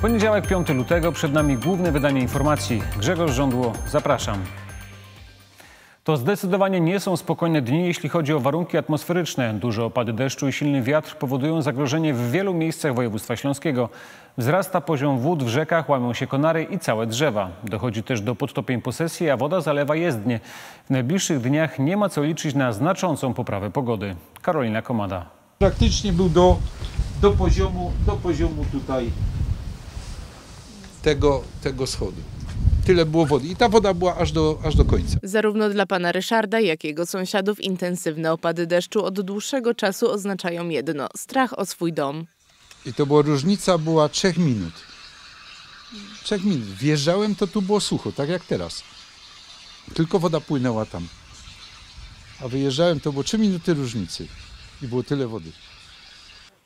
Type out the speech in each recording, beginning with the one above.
Poniedziałek 5 lutego, przed nami główne wydanie informacji. Grzegorz Żądło, zapraszam. To zdecydowanie nie są spokojne dni, jeśli chodzi o warunki atmosferyczne. Duże opady deszczu i silny wiatr powodują zagrożenie w wielu miejscach województwa śląskiego. Wzrasta poziom wód w rzekach, łamią się konary i całe drzewa. Dochodzi też do podtopień posesji, a woda zalewa jezdnie. W najbliższych dniach nie ma co liczyć na znaczącą poprawę pogody. Karolina Komada. Praktycznie był do, do, poziomu, do poziomu tutaj tego, tego schodu. Tyle było wody i ta woda była aż do, aż do końca. Zarówno dla pana Ryszarda, jak i jego sąsiadów intensywne opady deszczu od dłuższego czasu oznaczają jedno strach o swój dom. I to była różnica była 3 minut. 3 minut. Wjeżdżałem, to tu było sucho, tak jak teraz. Tylko woda płynęła tam. A wyjeżdżałem, to było 3 minuty różnicy. I było tyle wody.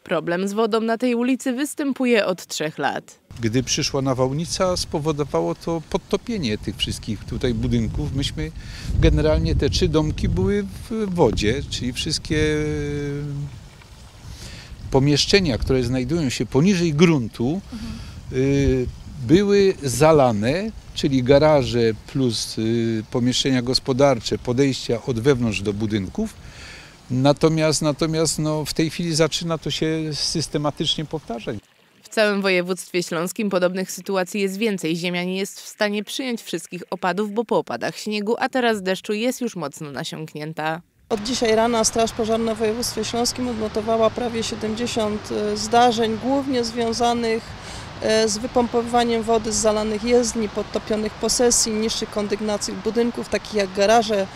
Problem z wodą na tej ulicy występuje od trzech lat. Gdy przyszła nawałnica, spowodowało to podtopienie tych wszystkich tutaj budynków. Myśmy generalnie te trzy domki były w wodzie, czyli wszystkie pomieszczenia, które znajdują się poniżej gruntu, y, były zalane, czyli garaże plus y, pomieszczenia gospodarcze, podejścia od wewnątrz do budynków. Natomiast, natomiast no, w tej chwili zaczyna to się systematycznie powtarzać. W całym województwie śląskim podobnych sytuacji jest więcej. Ziemia nie jest w stanie przyjąć wszystkich opadów, bo po opadach śniegu, a teraz deszczu jest już mocno nasiąknięta. Od dzisiaj rana Straż Pożarna w województwie śląskim odnotowała prawie 70 zdarzeń, głównie związanych e, z wypompowywaniem wody z zalanych jezdni, podtopionych posesji, niższych kondygnacji budynków, takich jak garaże, e,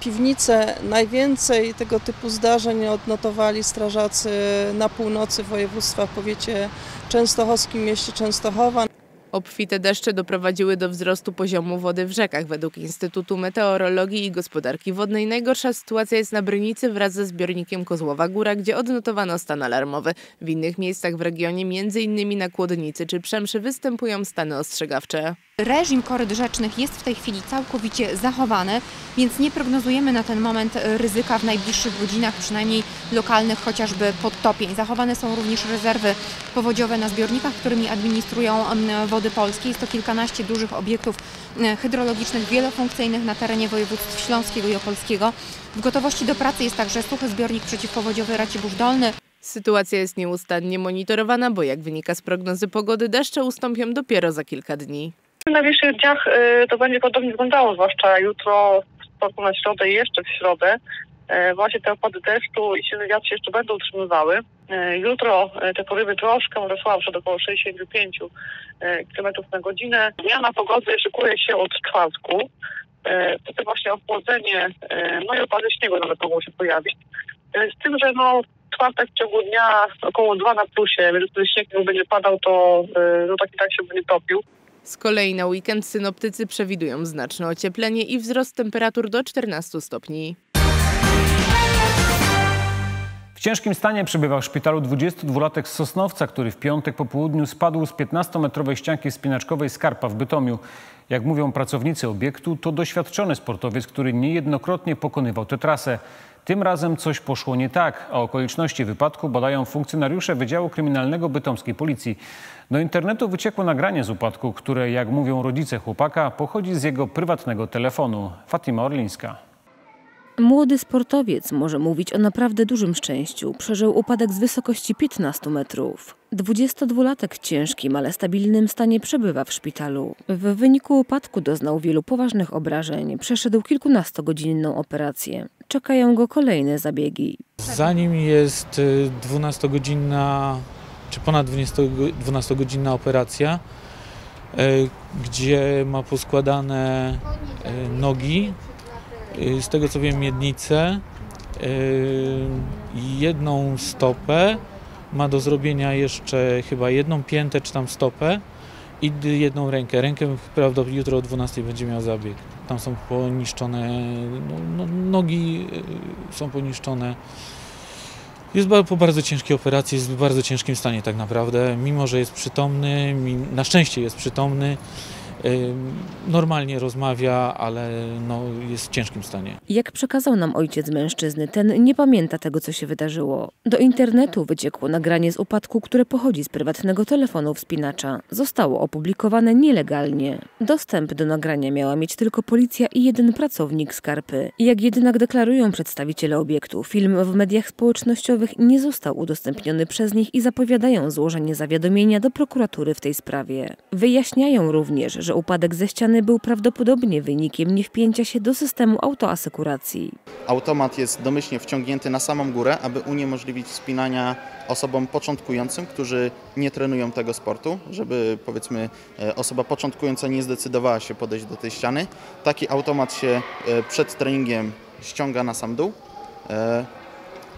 piwnice. Najwięcej tego typu zdarzeń odnotowali strażacy na północy województwa w powiecie częstochowskim, mieście Częstochowa. Obfite deszcze doprowadziły do wzrostu poziomu wody w rzekach. Według Instytutu Meteorologii i Gospodarki Wodnej najgorsza sytuacja jest na Brynicy wraz ze zbiornikiem Kozłowa Góra, gdzie odnotowano stan alarmowy. W innych miejscach w regionie, m.in. na Kłodnicy czy Przemszy, występują stany ostrzegawcze. Reżim koryt rzecznych jest w tej chwili całkowicie zachowany, więc nie prognozujemy na ten moment ryzyka w najbliższych godzinach, przynajmniej lokalnych chociażby podtopień. Zachowane są również rezerwy powodziowe na zbiornikach, którymi administrują Wody Polskie. Jest to kilkanaście dużych obiektów mm, hydrologicznych wielofunkcyjnych na terenie województw śląskiego i opolskiego. W gotowości do pracy jest także suchy zbiornik przeciwpowodziowy Racibórz Dolny. Sytuacja jest nieustannie monitorowana, bo jak wynika z prognozy pogody, deszcze ustąpią dopiero za kilka dni. W najbliższych dniach y, to będzie podobnie wyglądało, zwłaszcza jutro, w na środę i jeszcze w środę. Y, Właśnie te opady deszczu i silny wiatr się jeszcze będą utrzymywały. Y, Jutro te porywy troszkę może słabsze, do około 65 km na godzinę. Zmiana pogody szykuje się od czwartku. Wtedy właśnie ochłodzenie, y, no i opady śniegu nawet mogą się pojawić. Z tym, że no czwartek w ciągu dnia około 2 na plusie, więc gdy śnieg nie będzie padał, to no tak i tak się będzie topił. Z kolei na weekend synoptycy przewidują znaczne ocieplenie i wzrost temperatur do 14 stopni. W ciężkim stanie przebywa w szpitalu 22-latek z Sosnowca, który w piątek po południu spadł z 15-metrowej ścianki spinaczkowej Skarpa w Bytomiu. Jak mówią pracownicy obiektu, to doświadczony sportowiec, który niejednokrotnie pokonywał tę trasę. Tym razem coś poszło nie tak, a okoliczności wypadku badają funkcjonariusze Wydziału Kryminalnego Bytomskiej Policji. Do internetu wyciekło nagranie z upadku, które, jak mówią rodzice chłopaka, pochodzi z jego prywatnego telefonu. Fatima Orlińska. Młody sportowiec może mówić o naprawdę dużym szczęściu. Przeżył upadek z wysokości 15 metrów. 22-latek w ciężkim, ale stabilnym stanie przebywa w szpitalu. W wyniku upadku doznał wielu poważnych obrażeń. Przeszedł kilkunastogodzinną operację. Czekają go kolejne zabiegi. Za nim jest y, 12-godzinna, czy ponad 20 12-godzinna operacja, y, gdzie ma poskładane y, nogi, y, z tego co wiem miednicę, y, jedną stopę, ma do zrobienia jeszcze chyba jedną piętę czy tam stopę i jedną rękę. Rękę prawdopodobnie jutro o 12 będzie miał zabieg. Tam są poniszczone, no, no, nogi y, są poniszczone. Jest po bardzo ciężkiej operacji, jest w bardzo ciężkim stanie tak naprawdę, mimo że jest przytomny, na szczęście jest przytomny, Normalnie rozmawia, ale no, jest w ciężkim stanie. Jak przekazał nam ojciec mężczyzny, ten nie pamięta tego, co się wydarzyło. Do internetu wyciekło nagranie z upadku, które pochodzi z prywatnego telefonu wspinacza. Zostało opublikowane nielegalnie. Dostęp do nagrania miała mieć tylko policja i jeden pracownik Skarpy. Jak jednak deklarują przedstawiciele obiektu, film w mediach społecznościowych nie został udostępniony przez nich i zapowiadają złożenie zawiadomienia do prokuratury w tej sprawie. Wyjaśniają również, że upadek ze ściany był prawdopodobnie wynikiem niewpięcia się do systemu autoasekuracji. Automat jest domyślnie wciągnięty na samą górę, aby uniemożliwić wspinania osobom początkującym, którzy nie trenują tego sportu, żeby powiedzmy e, osoba początkująca nie zdecydowała się podejść do tej ściany. Taki automat się e, przed treningiem ściąga na sam dół e,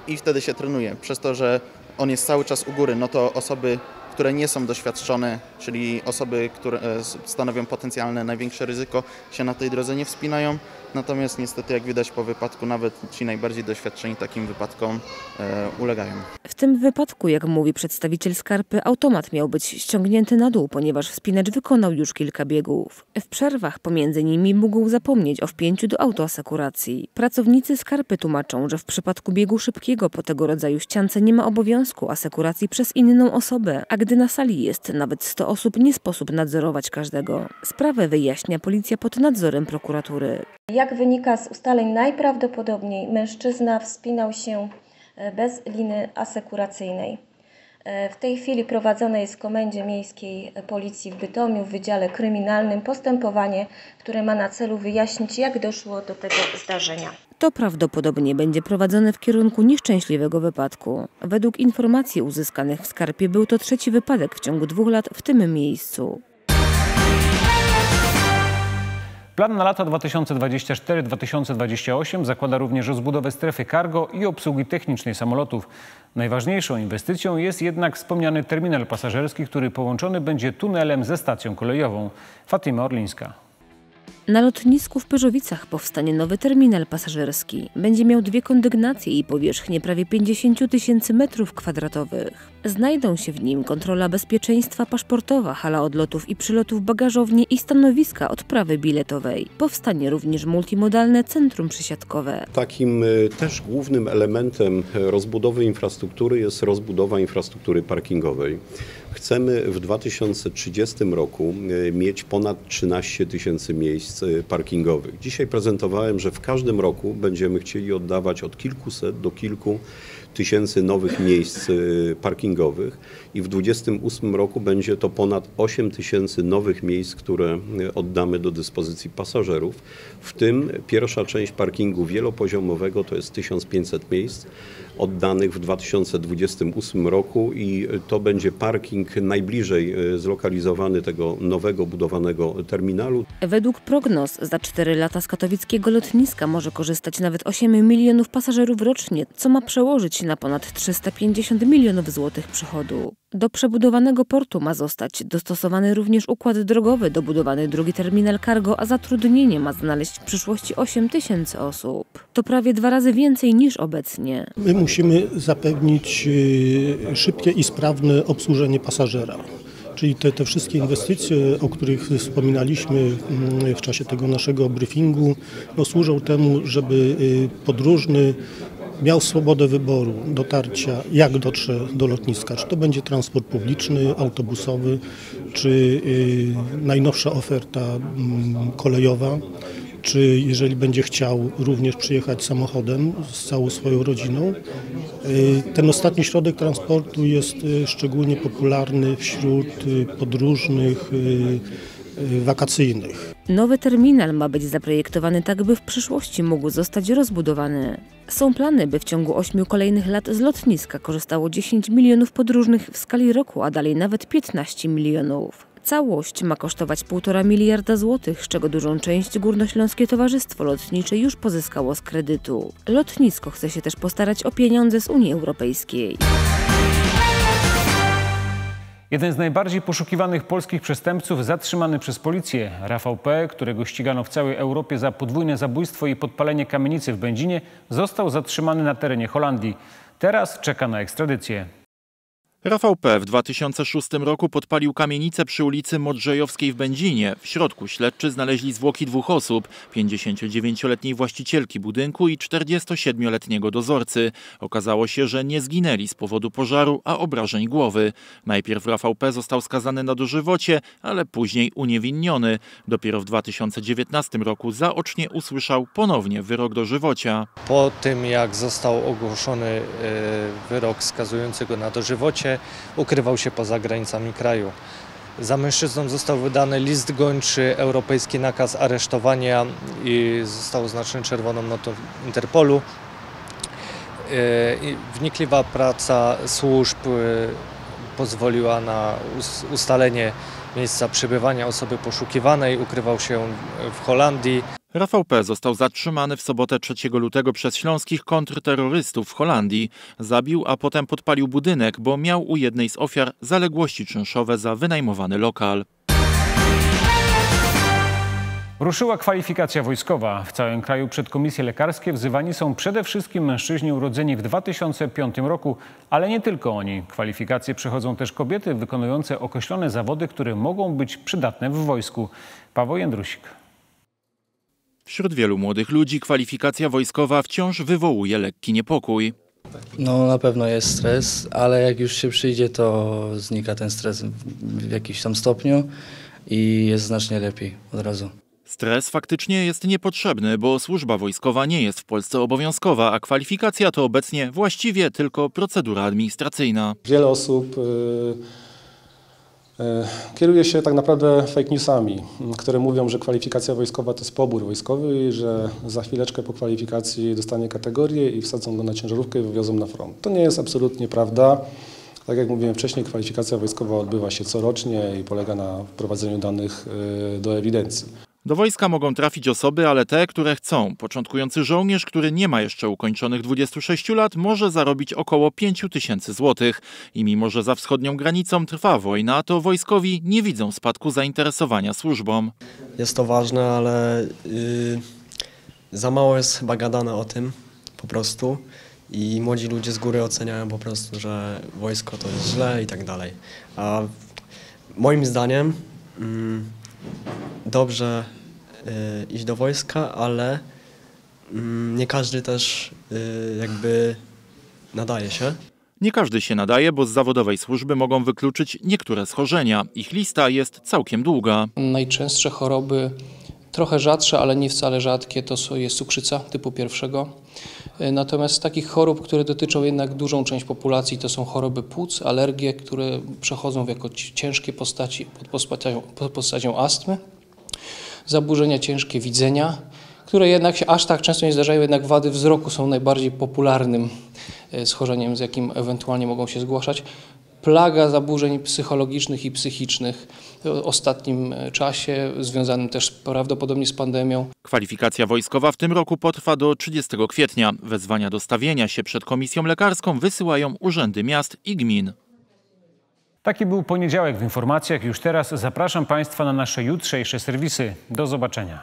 i wtedy się trenuje. Przez to, że on jest cały czas u góry, no to osoby które nie są doświadczone, czyli osoby, które e, stanowią potencjalne największe ryzyko, się na tej drodze nie wspinają. Natomiast niestety, jak widać po wypadku, nawet ci najbardziej doświadczeni takim wypadkom e, ulegają. W tym wypadku, jak mówi przedstawiciel Skarpy, automat miał być ściągnięty na dół, ponieważ wspinacz wykonał już kilka biegów. W przerwach pomiędzy nimi mógł zapomnieć o wpięciu do autoasekuracji. Pracownicy Skarpy tłumaczą, że w przypadku biegu szybkiego po tego rodzaju ściance nie ma obowiązku asekuracji przez inną osobę, a gdy na sali jest nawet 100 osób, nie sposób nadzorować każdego. Sprawę wyjaśnia policja pod nadzorem prokuratury. Jak wynika z ustaleń, najprawdopodobniej mężczyzna wspinał się e, bez liny asekuracyjnej. E, w tej chwili prowadzone jest w Komendzie Miejskiej Policji w Bytomiu w Wydziale Kryminalnym postępowanie, które ma na celu wyjaśnić, jak doszło do tego zdarzenia. To prawdopodobnie będzie prowadzone w kierunku nieszczęśliwego wypadku. Według informacji uzyskanych w Skarpie był to trzeci wypadek w ciągu dwóch lat w tym miejscu. Plan na lata 2024-2028 zakłada również rozbudowę strefy cargo i obsługi technicznej samolotów. Najważniejszą inwestycją jest jednak wspomniany terminal pasażerski, który połączony będzie tunelem ze stacją kolejową. Fatima Orlińska. Na lotnisku w Pyrzowicach powstanie nowy terminal pasażerski. Będzie miał dwie kondygnacje i powierzchnię prawie 50 tysięcy metrów kwadratowych. Znajdą się w nim kontrola bezpieczeństwa paszportowa, hala odlotów i przylotów bagażownie i stanowiska odprawy biletowej. Powstanie również multimodalne centrum przysiadkowe. Takim y, też głównym elementem rozbudowy infrastruktury jest rozbudowa infrastruktury parkingowej. Chcemy w 2030 roku e, mieć ponad 13 tysięcy miejsc e, parkingowych. Dzisiaj prezentowałem, że w każdym roku będziemy chcieli oddawać od kilkuset do kilku tysięcy nowych miejsc y, parkingowych i w 2028 roku będzie to ponad 8 tysięcy nowych miejsc, które y, oddamy do dyspozycji pasażerów. W tym pierwsza część parkingu wielopoziomowego to jest 1500 miejsc oddanych w 2028 roku i to będzie parking najbliżej y, zlokalizowany tego nowego budowanego terminalu. Według prognoz za 4 lata z katowickiego lotniska może korzystać nawet 8 milionów pasażerów rocznie, co ma przełożyć na ponad 350 milionów złotych przychodu. Do przebudowanego portu ma zostać dostosowany również układ drogowy, dobudowany drugi terminal cargo, a zatrudnienie ma znaleźć w przyszłości 8 tysięcy osób. To prawie dwa razy więcej niż obecnie. My musimy zapewnić y, szybkie i sprawne obsłużenie pasażera. Czyli te, te wszystkie inwestycje, o których wspominaliśmy mm, w czasie tego naszego briefingu, no, służą temu, żeby y, podróżny miał swobodę wyboru dotarcia, jak dotrze do lotniska. Czy to będzie transport publiczny, autobusowy, czy y, najnowsza oferta mm, kolejowa, czy jeżeli będzie chciał również przyjechać samochodem z całą swoją rodziną. Y, ten ostatni środek transportu jest y, szczególnie popularny wśród podróżnych wakacyjnych. Nowy terminal ma być zaprojektowany tak, by w przyszłości mógł zostać rozbudowany. Są plany, by w ciągu ośmiu kolejnych lat z lotniska korzystało 10 milionów podróżnych w skali roku, a dalej nawet 15 milionów. Całość ma kosztować 1,5 miliarda złotych, z czego dużą część Górnośląskie Towarzystwo Lotnicze już pozyskało z kredytu. Lotnisko chce się też postarać o pieniądze z Unii Europejskiej. Jeden z najbardziej poszukiwanych polskich przestępców zatrzymany przez policję, Rafał P., którego ścigano w całej Europie za podwójne zabójstwo i podpalenie kamienicy w Będzinie, został zatrzymany na terenie Holandii. Teraz czeka na ekstradycję. Rafał P. w 2006 roku podpalił kamienicę przy ulicy Modrzejowskiej w Będzinie. W środku śledczy znaleźli zwłoki dwóch osób, 59-letniej właścicielki budynku i 47-letniego dozorcy. Okazało się, że nie zginęli z powodu pożaru, a obrażeń głowy. Najpierw Rafał P. został skazany na dożywocie, ale później uniewinniony. Dopiero w 2019 roku zaocznie usłyszał ponownie wyrok dożywocia. Po tym jak został ogłoszony e, wyrok skazujący go na dożywocie, ukrywał się poza granicami kraju. Za mężczyzną został wydany list gończy, europejski nakaz aresztowania i został oznaczony czerwoną notą Interpolu. E, wnikliwa praca służb e, pozwoliła na ustalenie miejsca przebywania osoby poszukiwanej. Ukrywał się w Holandii. Rafał P. został zatrzymany w sobotę 3 lutego przez śląskich kontrterrorystów w Holandii. Zabił, a potem podpalił budynek, bo miał u jednej z ofiar zaległości czynszowe za wynajmowany lokal. Ruszyła kwalifikacja wojskowa. W całym kraju przed komisje lekarskie wzywani są przede wszystkim mężczyźni urodzeni w 2005 roku, ale nie tylko oni. Kwalifikacje przechodzą też kobiety wykonujące określone zawody, które mogą być przydatne w wojsku. Paweł Jędrusik. Wśród wielu młodych ludzi kwalifikacja wojskowa wciąż wywołuje lekki niepokój. No na pewno jest stres, ale jak już się przyjdzie, to znika ten stres w jakimś tam stopniu i jest znacznie lepiej od razu. Stres faktycznie jest niepotrzebny, bo służba wojskowa nie jest w Polsce obowiązkowa, a kwalifikacja to obecnie właściwie tylko procedura administracyjna. Wiele osób yy, kieruje się tak naprawdę fake newsami, które mówią, że kwalifikacja wojskowa to jest pobór wojskowy i że za chwileczkę po kwalifikacji dostanie kategorię i wsadzą go na ciężarówkę i wywiozą na front. To nie jest absolutnie prawda. Tak jak mówiłem wcześniej, kwalifikacja wojskowa odbywa się corocznie i polega na wprowadzeniu danych yy, do ewidencji. Do wojska mogą trafić osoby, ale te, które chcą. Początkujący żołnierz, który nie ma jeszcze ukończonych 26 lat, może zarobić około 5 tysięcy złotych. I mimo, że za wschodnią granicą trwa wojna, to wojskowi nie widzą spadku zainteresowania służbą. Jest to ważne, ale yy, za mało jest chyba gadane o tym po prostu. I młodzi ludzie z góry oceniają po prostu, że wojsko to jest źle i tak dalej. A moim zdaniem... Yy, dobrze y, iść do wojska, ale y, nie każdy też y, jakby nadaje się. Nie każdy się nadaje, bo z zawodowej służby mogą wykluczyć niektóre schorzenia. Ich lista jest całkiem długa. Najczęstsze choroby, trochę rzadsze, ale nie wcale rzadkie, to jest cukrzyca typu pierwszego. Natomiast z takich chorób, które dotyczą jednak dużą część populacji, to są choroby płuc, alergie, które przechodzą w jako ciężkie postaci pod postacią, pod postacią astmy zaburzenia ciężkie widzenia, które jednak się aż tak często nie zdarzają, jednak wady wzroku są najbardziej popularnym e, schorzeniem, z jakim ewentualnie mogą się zgłaszać. Plaga zaburzeń psychologicznych i psychicznych w ostatnim e, czasie, związanym też prawdopodobnie z pandemią. Kwalifikacja wojskowa w tym roku potrwa do 30 kwietnia. Wezwania do stawienia się przed komisją lekarską wysyłają urzędy miast i gmin. Taki był poniedziałek w informacjach. Już teraz zapraszam Państwa na nasze jutrzejsze serwisy. Do zobaczenia.